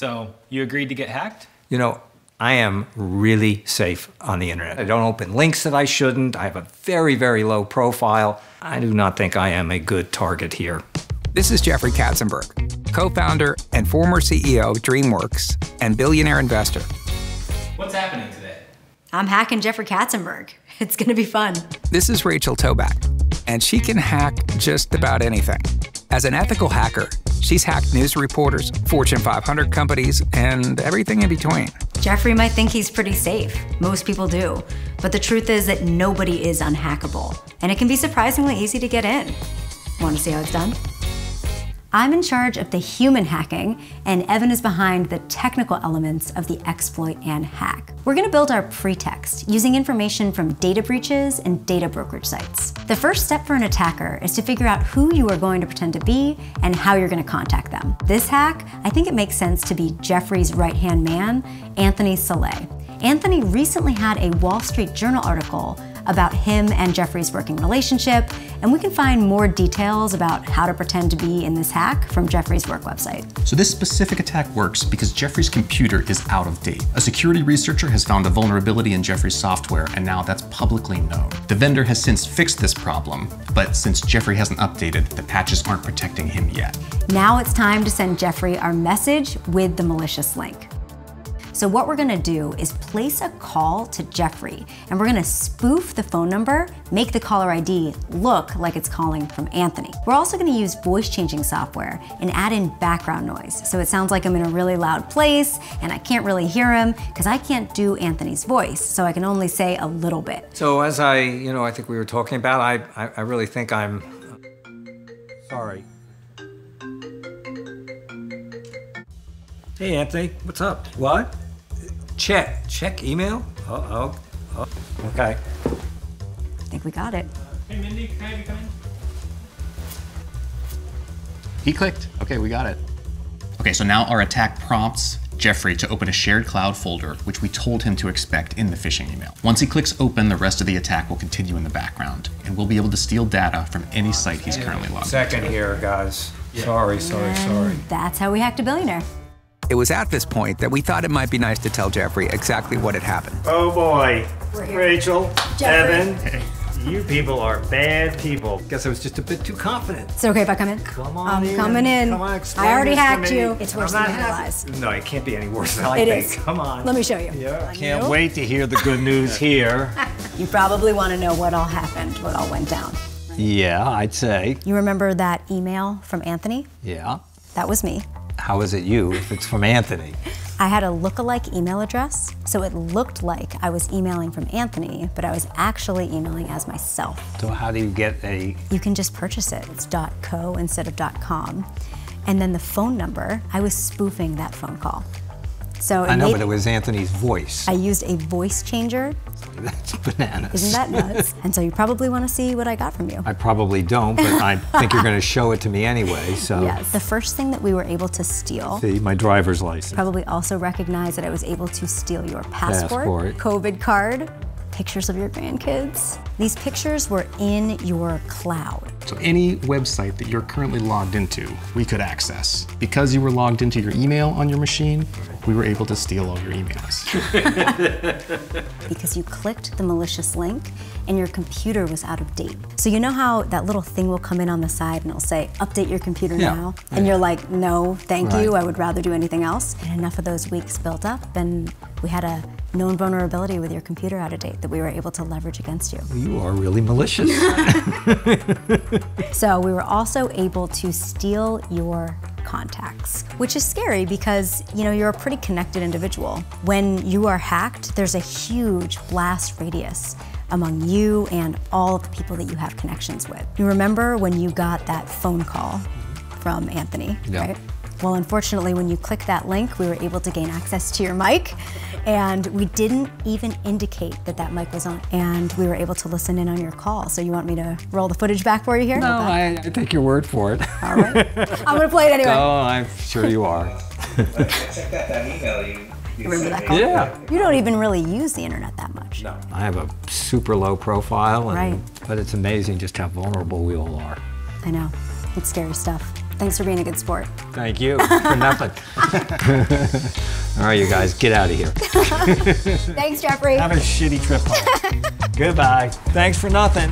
So, you agreed to get hacked? You know, I am really safe on the internet. I don't open links that I shouldn't. I have a very, very low profile. I do not think I am a good target here. This is Jeffrey Katzenberg, co founder and former CEO of DreamWorks and billionaire investor. What's happening today? I'm hacking Jeffrey Katzenberg. It's gonna be fun. This is Rachel Tobac, and she can hack just about anything. As an ethical hacker, she's hacked news reporters, Fortune 500 companies, and everything in between. Jeffrey might think he's pretty safe. Most people do. But the truth is that nobody is unhackable, and it can be surprisingly easy to get in. Want to see how it's done? I'm in charge of the human hacking, and Evan is behind the technical elements of the exploit and hack. We're gonna build our pretext using information from data breaches and data brokerage sites. The first step for an attacker is to figure out who you are going to pretend to be and how you're gonna contact them. This hack, I think it makes sense to be Jeffrey's right-hand man, Anthony Saleh. Anthony recently had a Wall Street Journal article about him and Jeffrey's working relationship, and we can find more details about how to pretend to be in this hack from Jeffrey's work website. So this specific attack works because Jeffrey's computer is out of date. A security researcher has found a vulnerability in Jeffrey's software, and now that's publicly known. The vendor has since fixed this problem, but since Jeffrey hasn't updated, the patches aren't protecting him yet. Now it's time to send Jeffrey our message with the malicious link. So what we're gonna do is place a call to Jeffrey and we're gonna spoof the phone number, make the caller ID look like it's calling from Anthony. We're also gonna use voice changing software and add in background noise. So it sounds like I'm in a really loud place and I can't really hear him because I can't do Anthony's voice. So I can only say a little bit. So as I, you know, I think we were talking about, I, I, I really think I'm sorry. Hey, Anthony, what's up? What? Check, check email? Uh oh, oh, okay. I think we got it. Hey, Mindy, can I have you come in? He clicked. Okay, we got it. Okay, so now our attack prompts Jeffrey to open a shared cloud folder, which we told him to expect in the phishing email. Once he clicks open, the rest of the attack will continue in the background, and we'll be able to steal data from any site he's currently logged Second into. here, guys. Sorry, sorry, sorry. That's how we hacked a billionaire. It was at this point that we thought it might be nice to tell Jeffrey exactly what had happened. Oh boy. Rachel, Jeffrey. Evan, you people are bad people. Guess I was just a bit too confident. Is it okay if I come in? Come on I'm in. coming in. Come on, I already hacked you. It's worse than not you happy. realize. No, it can't be any worse than I It think. is. Come on. Let me show you. Yeah. I can't You? wait to hear the good news here. You probably want to know what all happened, what all went down. yeah, I'd say. You remember that email from Anthony? Yeah. That was me. How is it you if it's from Anthony? I had a look-alike email address, so it looked like I was emailing from Anthony, but I was actually emailing as myself. So how do you get a You can just purchase it. It's .co instead of .com. And then the phone number, I was spoofing that phone call. So I know, made- but it was Anthony's voice. I used a voice changer. That's bananas. Isn't that nuts? and so you probably want to see what I got from you. I probably don't, but I think you're going to show it to me anyway. So, Yes. The first thing that we were able to steal see my driver's license. probably also recognize that I was able to steal your passport, Passport. COVID card, pictures of your grandkids. These pictures were in your cloud. So any website that you're currently logged into, we could access. Because you were logged into your email on your machine, we were able to steal all your emails. because you clicked the malicious link and your computer was out of date. So you know how that little thing will come in on the side and it'll say, update your computer Yeah. now? And you're like, no, thank you, I would rather do anything else. And enough of those weeks built up and we had a known vulnerability with your computer out of date that we were able to leverage against you. You are really malicious. So we were also able to steal your contacts, which is scary because, you know, you're a pretty connected individual. When you are hacked, there's a huge blast radius among you and all of the people that you have connections with. You remember when you got that phone call mm-hmm. from Anthony, Yeah. right? Well, unfortunately, when you click that link, we were able to gain access to your mic, and we didn't even indicate that that mic was on, and we were able to listen in on your call. So you want me to roll the footage back for you here? no, I, I take your word for it. All right. I'm gonna play it anyway. Oh, I'm sure you are. Remember that call? Yeah. You don't even really use the internet that much. No, I have a super low profile, and, Right. but it's amazing just how vulnerable we all are. I know. It's scary stuff. Thanks for being a good sport. Thank you for nothing. All right, you guys, get out of here. Thanks, Jeffrey. Have a shitty trip home. Goodbye. Thanks for nothing.